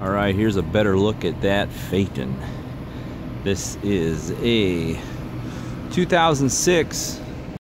All right, here's a better look at that Phaeton. This is a 2006